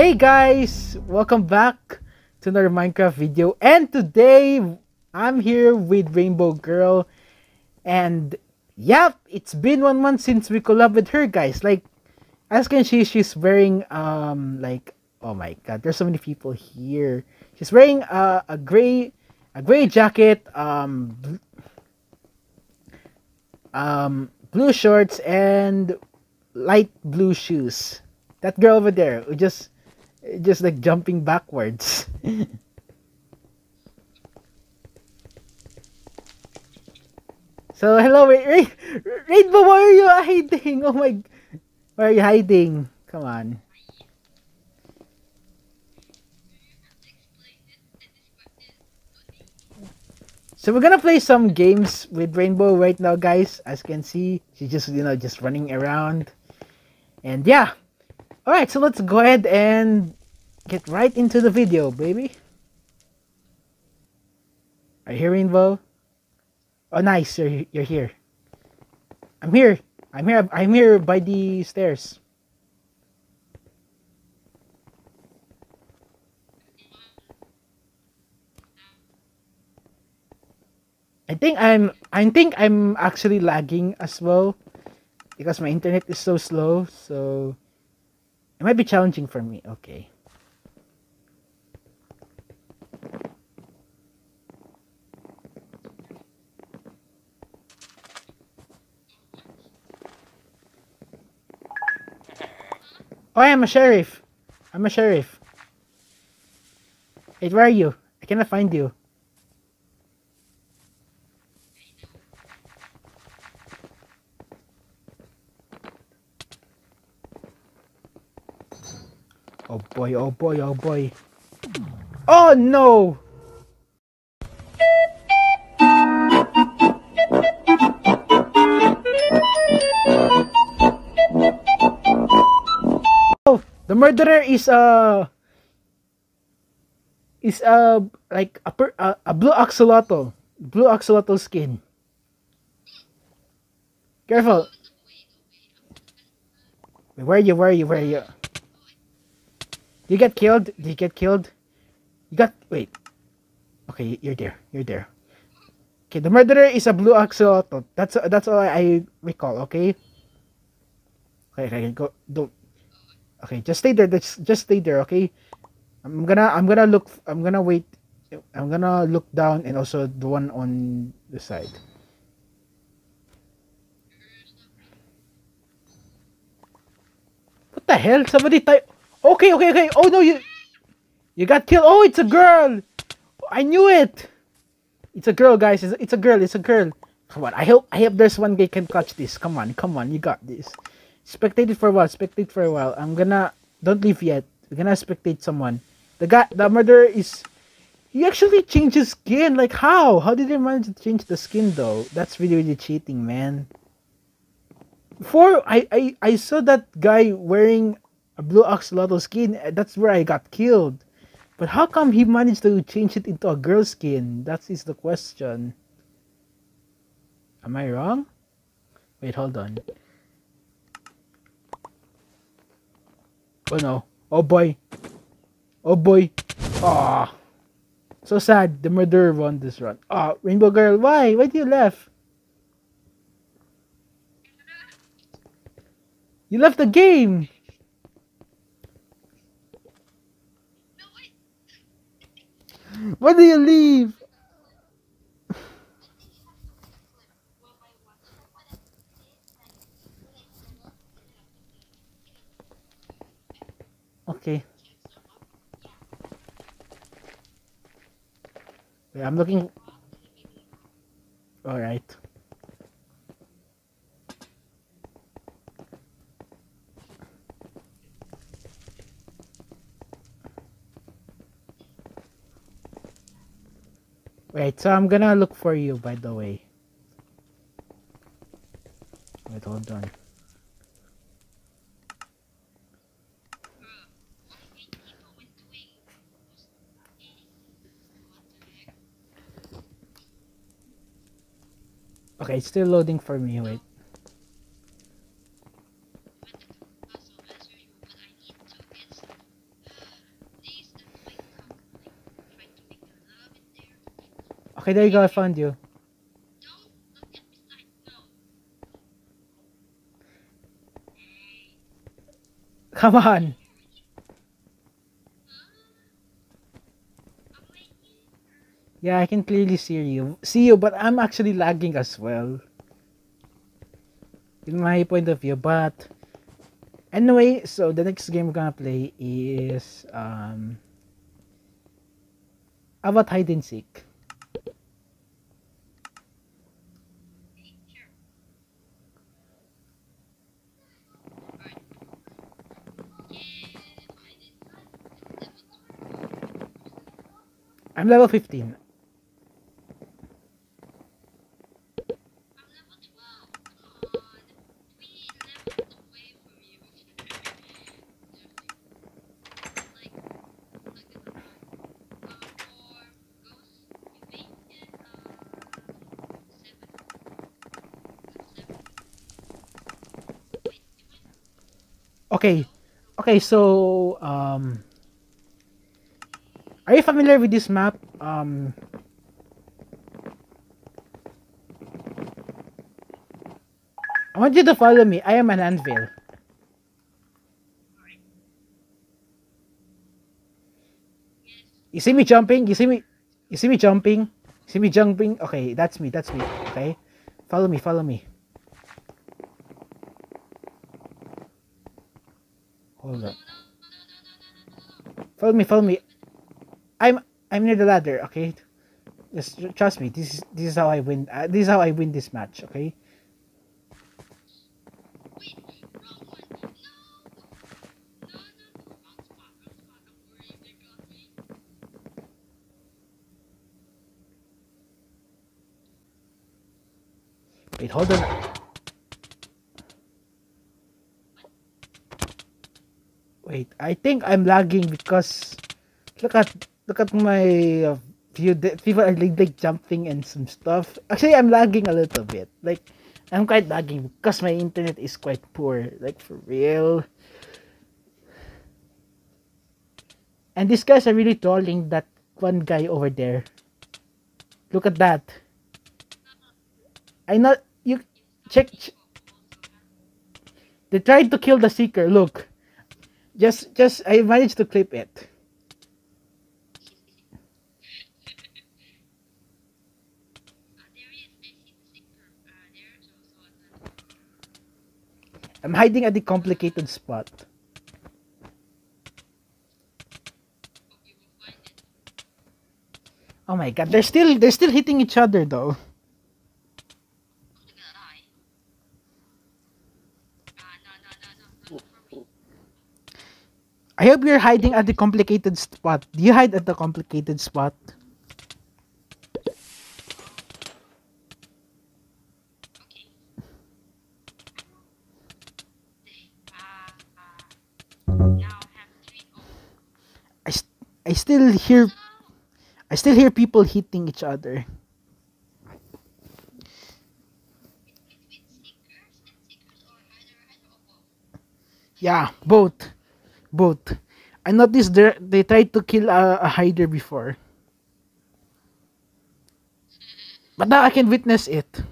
Hey guys, welcome back to another Minecraft video. And today I'm here with Rainbow Girl. And yep, it's been one month since we collab with her guys. Like as can see, she's wearing um like oh my god, there's so many people here. She's wearing uh, a gray a gray jacket, um um blue shorts and light blue shoes. That girl over there who just just like jumping backwards. so hello, wait, wait, Rainbow, why are you hiding? Oh my, why are you hiding? Come on. So we're gonna play some games with Rainbow right now, guys. As you can see, she's just you know just running around, and yeah. All right, so let's go ahead and get right into the video, baby. Are you here, Rainbow? Oh, nice. You're you're here. I'm here. I'm here. I'm here by the stairs. I think I'm I think I'm actually lagging as well because my internet is so slow so it might be challenging for me okay Oh, I'm a sheriff. I'm a sheriff. Wait, where are you? I cannot find you. Oh boy, oh boy, oh boy. Oh no! Oh, the murderer is uh is uh like a per, uh, a blue axolotl, blue axolotl skin. Careful. Where are you? Where are you? Where are you? You get killed? You get killed? You got wait. Okay, you're there. You're there. Okay, the murderer is a blue axolotl. That's that's all I recall. Okay. Okay, okay, go. Don't. Okay, just stay there. Just just stay there. Okay. I'm gonna I'm gonna look. I'm gonna wait. I'm gonna look down and also the one on the side. What the hell? Somebody type. Okay, okay, okay. Oh no, you you got killed. Oh, it's a girl. I knew it. It's a girl, guys. It's, it's a girl. It's a girl. Come on. I hope I hope there's one guy can catch this. Come on, come on. You got this. Spectate it for a while. Spectate for a while. I'm gonna don't leave yet. We're gonna spectate someone. The guy, the murderer is. He actually changed his skin. Like how? How did he manage to change the skin though? That's really really cheating, man. Before I I I saw that guy wearing blue axolotl skin, uh, that's where I got killed. But how come he managed to change it into a girl skin? That is the question. Am I wrong? Wait, hold on. Oh no. Oh boy. Oh boy. Ah. So sad. The murderer won this run. Ah, Rainbow Girl, why? Why did you left? You left the game. Why do you leave? Okay. I'm looking. All Wait, so I'm gonna look for you, by the way. Wait, hold on. Okay, it's still loading for me, wait. Okay, there you go. I found you. Come on. Yeah, I can clearly see you. See you, but I'm actually lagging as well. In my point of view, but anyway, so the next game we're gonna play is um about hide and seek. I'm level 15. Okay. Okay, so um Are you familiar with this map? Um I want you to follow me. I am an anvil. You see me jumping? You see me you see me jumping? You see me jumping? Okay, that's me. That's me. Okay? Follow me, follow me. Hold up. Follow me, follow me. I'm I'm near the ladder, okay? Just trust me. This is this is how I win. Uh, this is how I win this match, okay? Wait, hold on. Wait, I think I'm lagging because look at look at my uh, view. The people are like, like jumping and some stuff. Actually, I'm lagging a little bit. Like I'm quite lagging because my internet is quite poor. Like for real. And these guys are really trolling that one guy over there. Look at that. I not you check. ch- They tried to kill the seeker. Look. Just just I managed to clip it. I'm hiding at the complicated spot. Oh my god, they're still they're still hitting each other though. I hope you're hiding at the complicated spot. Do you hide at the complicated spot? Still hear I still hear people hitting each other. Yeah, both. Both. I noticed they they tried to kill a, a hider before. But now I can witness it.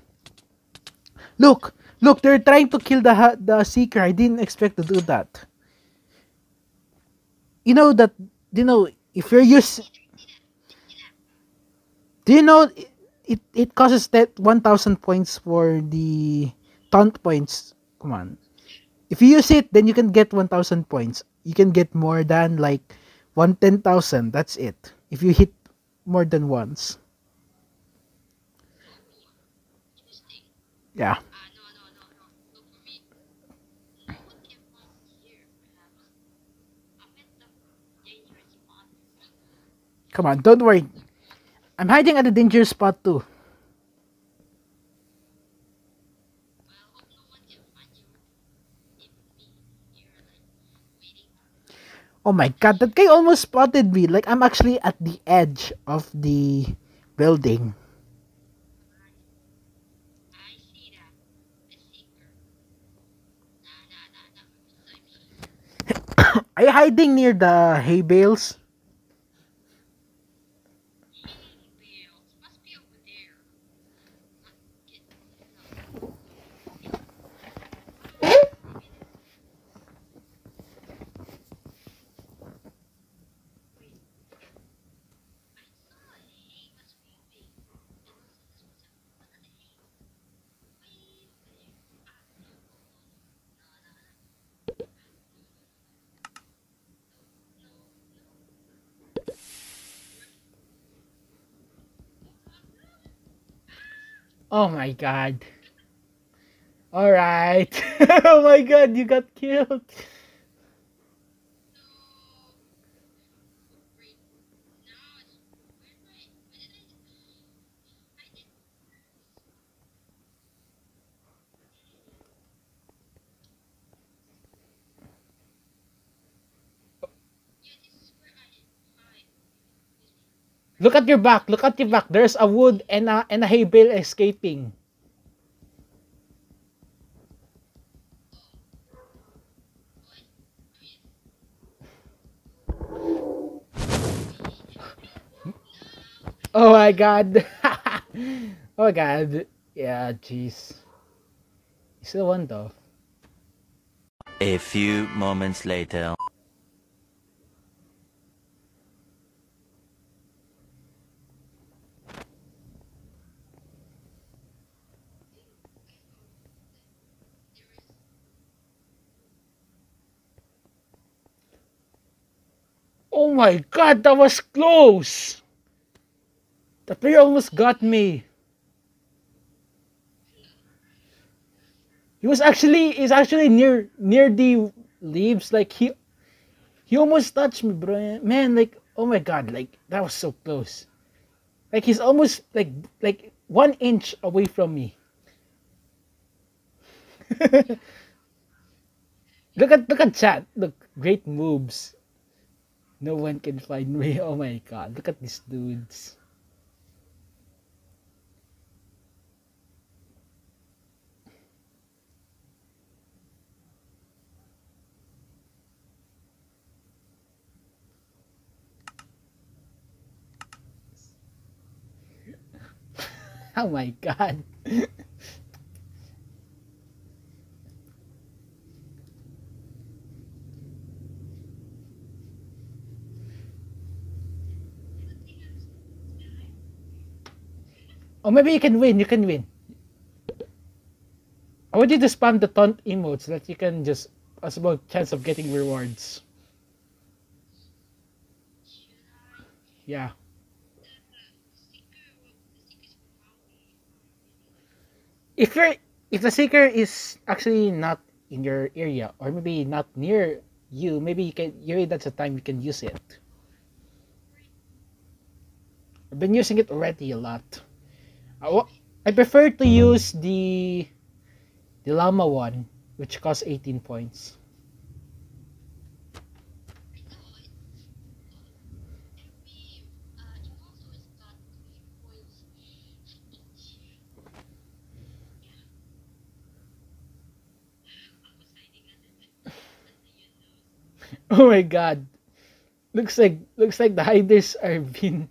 Look, look, they're trying to kill the the seeker. I didn't expect to do that. You know that you know if you're use Do you know it it, it causes that 1000 points for the taunt points. Come on. If you use it, then you can get 1000 points. You can get more than like 110,000. That's it. If you hit more than once. Yeah. Come on, don't worry. I'm hiding at a dangerous spot too. Oh my god, that guy almost spotted me. Like I'm actually at the edge of the building. Are you hiding near the hay bales? Oh my god. Alright. oh my god, you got killed. Look at your back. Look at your back. There's a wood and a and a hay bale escaping. Oh my god. oh my god. Yeah, jeez. You still won though. A few moments later. Oh my god, that was close! The player almost got me. He was actually he's actually near near the leaves. Like he he almost touched me, bro. Man, like oh my god, like that was so close. Like he's almost like like one inch away from me. look at look at chat. Look, great moves. No one can find me. Oh my god, look at these dudes. oh my god. Oh, maybe you can win. You can win. I want you to spam the taunt emotes so that you can just a small chance of getting rewards. Yeah. If you're if the seeker is actually not in your area or maybe not near you, maybe you can maybe that's the time you can use it. I've been using it already a lot. Uh, I, I prefer to use the the llama one, which costs 18 points. Oh my god. Looks like looks like the hiders are being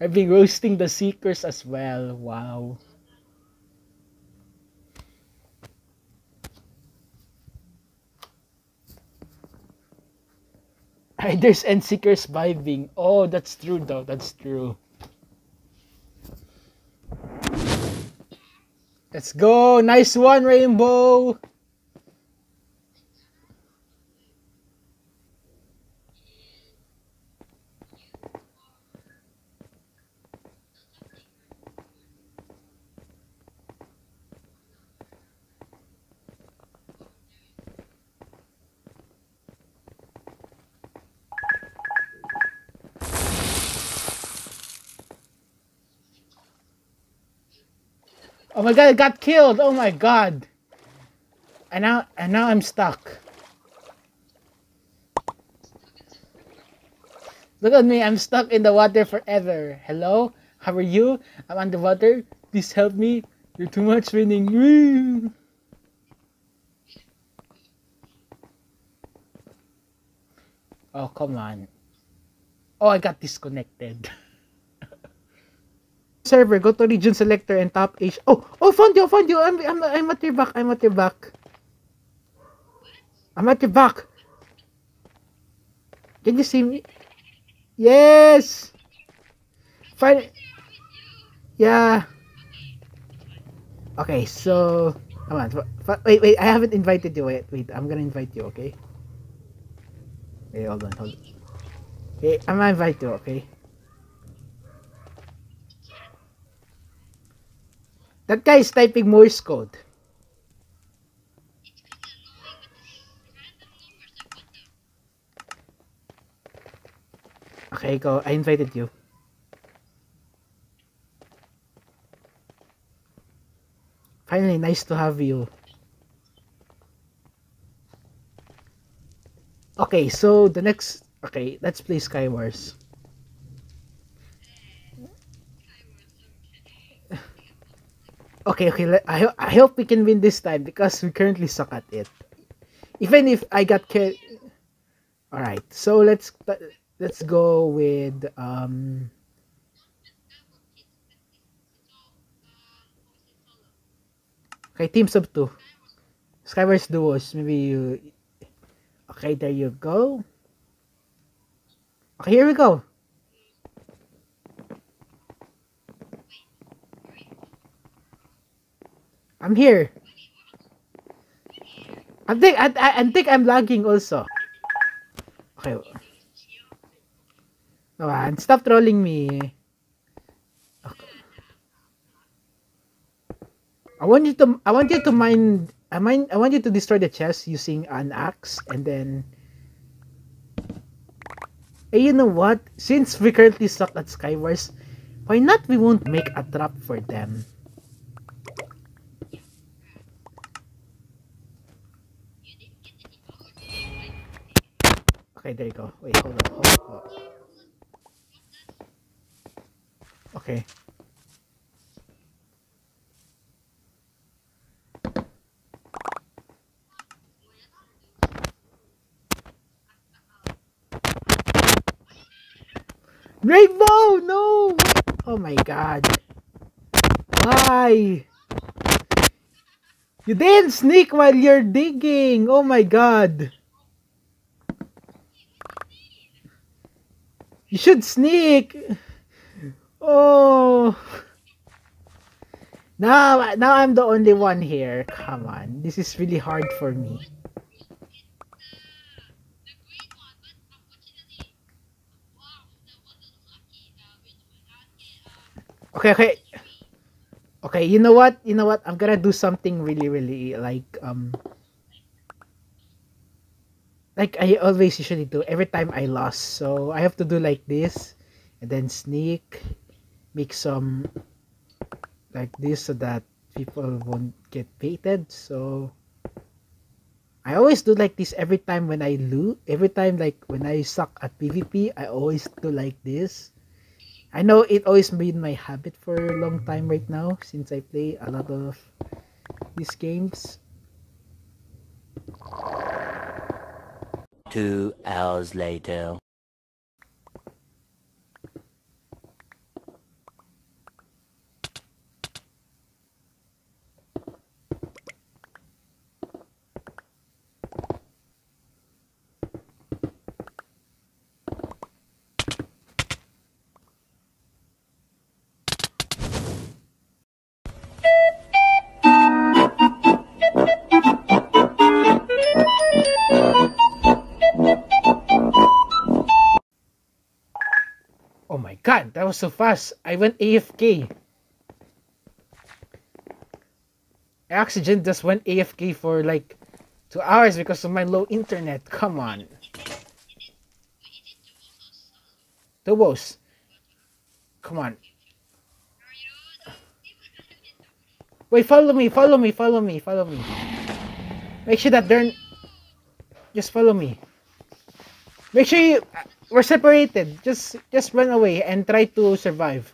are being roasting the seekers as well. Wow. Hiders and seekers vibing. Oh, that's true though. That's true. Let's go. Nice one, Rainbow. Oh my god, I got killed. Oh my god. And now and now I'm stuck. Look at me, I'm stuck in the water forever. Hello? How are you? I'm underwater. Please help me. You're too much winning. Woo! Oh, come on. Oh, I got disconnected. server, go to region selector and tap H. Oh, oh, found you, found you. I'm, I'm, I'm at your back. I'm at your back. I'm at your back. Can you see me? Yes. Fine. Yeah. Okay, so come on. Wait, wait. I haven't invited you. Wait, wait. I'm gonna invite you. Okay. Wait, hold on, hold on. Okay, I'm gonna invite you. Okay. That guy is typing Morse code. Okay, go. I invited you. Finally, nice to have you. Okay, so the next... Okay, let's play Skywars. Okay, okay. let- I, I hope we can win this time because we currently suck at it. Even if I got carried... Alright, so let's let's go with um Okay, teams of two. Skywars duos. Maybe you Okay, there you go. Okay, here we go. I'm here. I think I, I, I think I'm lagging also. Okay. Come on, stop trolling me. Okay. I want you to I want you to mine I mine I want you to destroy the chest using an axe and then Hey, you know what? Since we currently suck at Skywars, why not we won't make a trap for them? Okay, there you go. Wait, hold on. Hold. Okay. Rainbow! No! Oh my god. Why? You didn't sneak while you're digging! Oh my god. You should sneak. Oh. Now, now I'm the only one here. Come on. This is really hard for me. Okay, okay. Okay, you know what? You know what? I'm gonna do something really, really like um like I always usually do every time I lost. So I have to do like this and then sneak, make some like this so that people won't get baited. So I always do like this every time when I lose. Every time like when I suck at PvP, I always do like this. I know it always been my habit for a long time right now since I play a lot of these games. Two hours later. Was so fast. I went AFK. Oxygen just went AFK for like two hours because of my low internet. Come on. Tubos. Come on. Wait, follow me, follow me, follow me, follow me. Make sure that they're... Just follow me. Make sure you... We're separated. Just just run away and try to survive.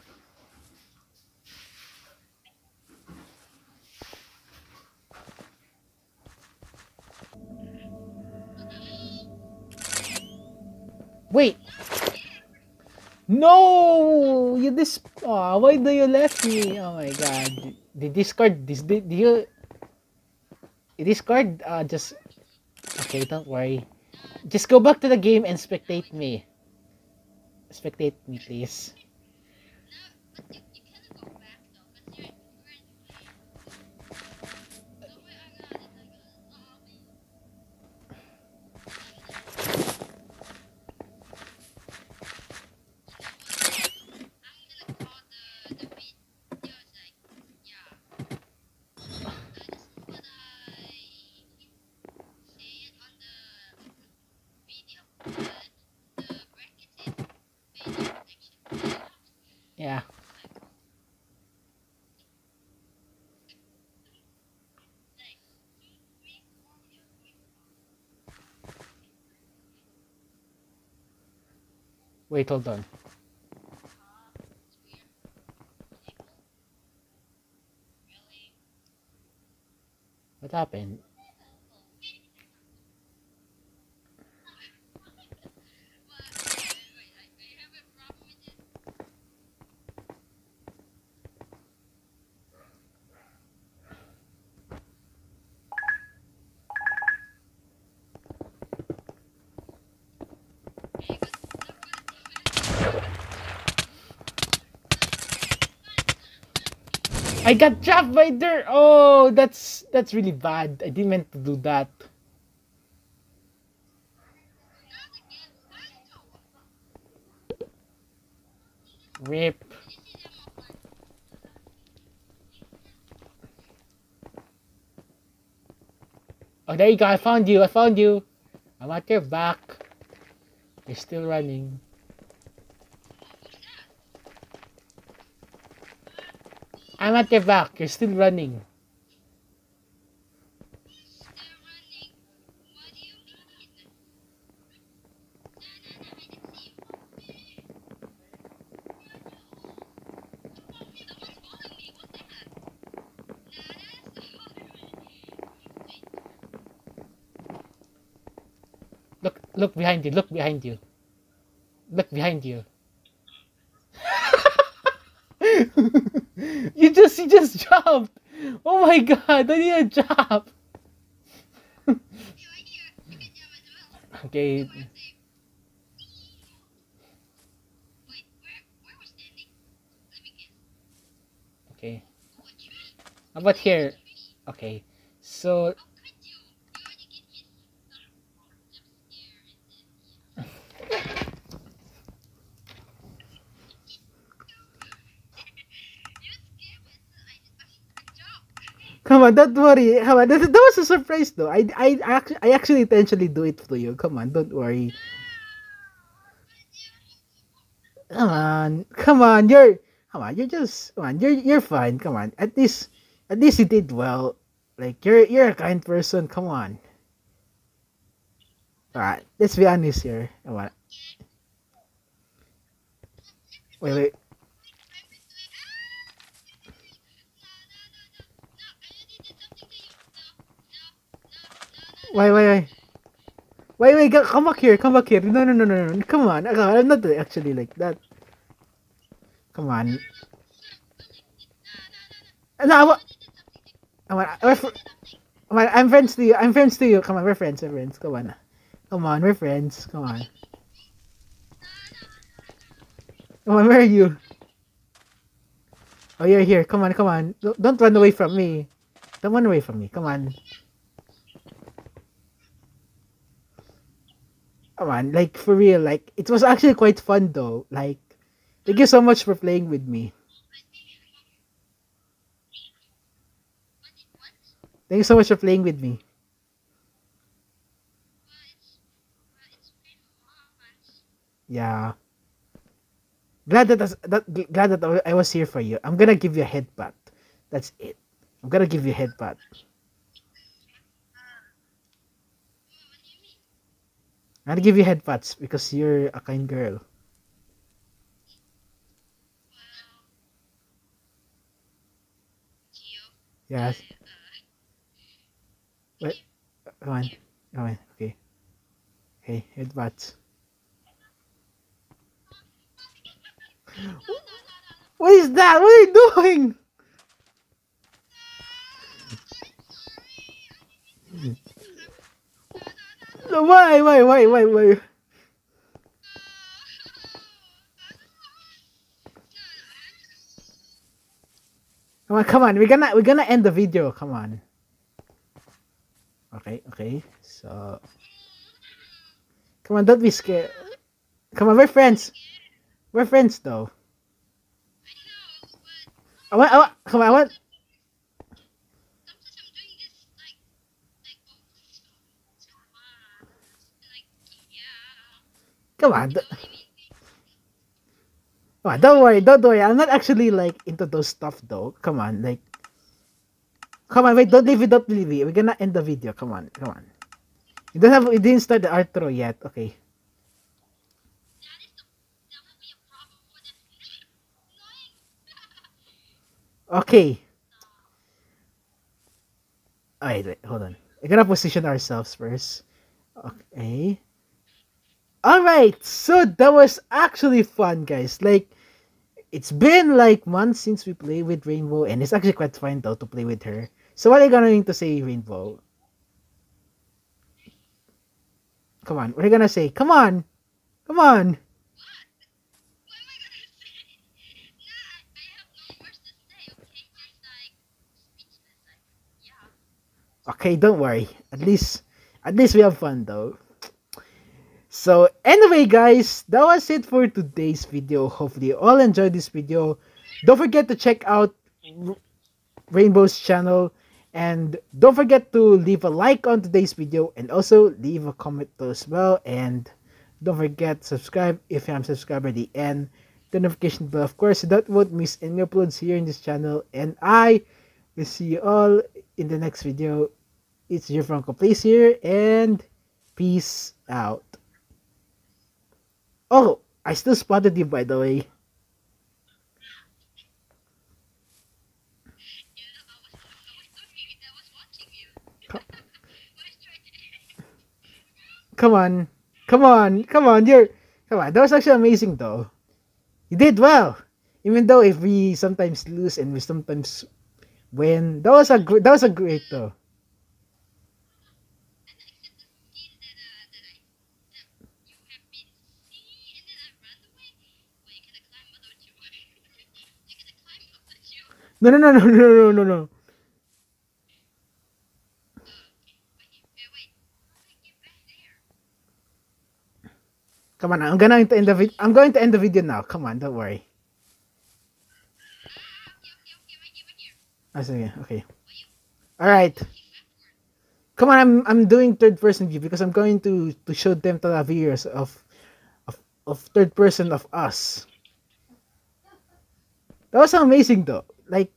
Wait. No, you dis. Oh, why do you left me? Oh my god. The discard. This did you? Discard. Uh, just. Okay, don't worry. Just go back to the game and spectate me. Spectate me, please. Wait, hold on. What happened? I got trapped by dirt. Oh, that's that's really bad. I didn't mean to do that. Rip. Oh, there you go. I found you. I found you. I'm at your back. You're still running. I'm at your back. You're still running. Look, look behind you. Look behind you. Look behind you. You just, you just jumped. Oh my god, I need a jump. okay. Okay. How about here? Okay. So Come on, don't worry. Come on, that, that was a surprise though. I I actually I actually intentionally do it to you. Come on, don't worry. Come on, come on. You're come on. You're just come on. You're you're fine. Come on. At least at least you did well. Like you're you're a kind person. Come on. Alright, let's be honest here. Come on. Wait, wait. Wait, wait. Wait, wait, go- come back here, come back here. No, no, no, no, no. Come on. I'm not actually like that. Come on. No, Come on. Come on, I'm friends to you. I'm friends to you. Come on, we're friends, we're friends. Come on. Come on, we're friends. Come on. Come on, where are you? Oh, you're here. Come on, come on. Don't run away from me. Don't run away from me. Come on. Come on, like for real, like it was actually quite fun though. Like, thank you so much for playing with me. Thank you so much for playing with me. Yeah. Glad that, that glad that I was here for you. I'm gonna give you a headbutt. That's it. I'm gonna give you a headbutt. Gonna give you headbutts because you're a kind girl. Yes. Wait. Come on. Come on. Okay. Okay, headbutts. What is that? What are you doing? Why? Why? Why? Why? Why? Come on, come on. We're gonna we're gonna end the video. Come on. Okay, okay. So Come on, don't be scared. Come on, we're friends. We're friends though. I want, I want, come on, I want. Come on. Come on, don't worry, don't worry. I'm not actually like into those stuff though. Come on, like Come on, wait, don't leave it, don't leave it. We're gonna end the video. Come on, come on. You don't have, you didn't start the outro yet. Okay. Okay. Wait, wait, hold on. We're gonna position ourselves first. Okay. Alright, so that was actually fun, guys. Like, it's been like months since we played with Rainbow, and it's actually quite fun though to play with her. So what are you to need to say, Rainbow? Come on, what are you gonna say? Come on! Come on! Okay, don't worry. At least, at least we have fun though. So anyway guys, that was it for today's video. Hopefully you all enjoyed this video. Don't forget to check out Rainbow's channel. And don't forget to leave a like on today's video and also leave a comment as well. And don't forget subscribe if you haven't subscribed already and the notification bell of course so that won't miss any uploads here in this channel. And I will see you all in the next video. It's GiofrancoPlays here and peace out oh I still spotted you by the way Come on. Come on. Come on. You're come on. That was actually amazing though. You did well. Even though if we sometimes lose and we sometimes win. That was a that was a great though. No, no, no, no, no, no, no, no. Come on, I'm going to end the. I'm going to end the video now. Come on, don't worry. I see. Okay. All right. Come on, I'm I'm doing third person view because I'm going to to show them to the viewers of of of third person of us. That was amazing though. Like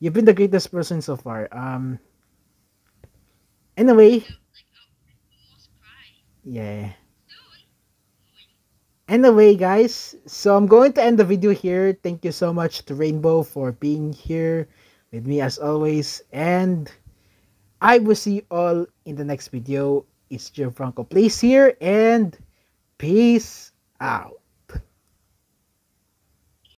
you've been the greatest person so far. Um. Anyway. Yeah anyway guys so i'm going to end the video here thank you so much to rainbow for being here with me as always and i will see you all in the next video it's GiofrancoPlays here and peace out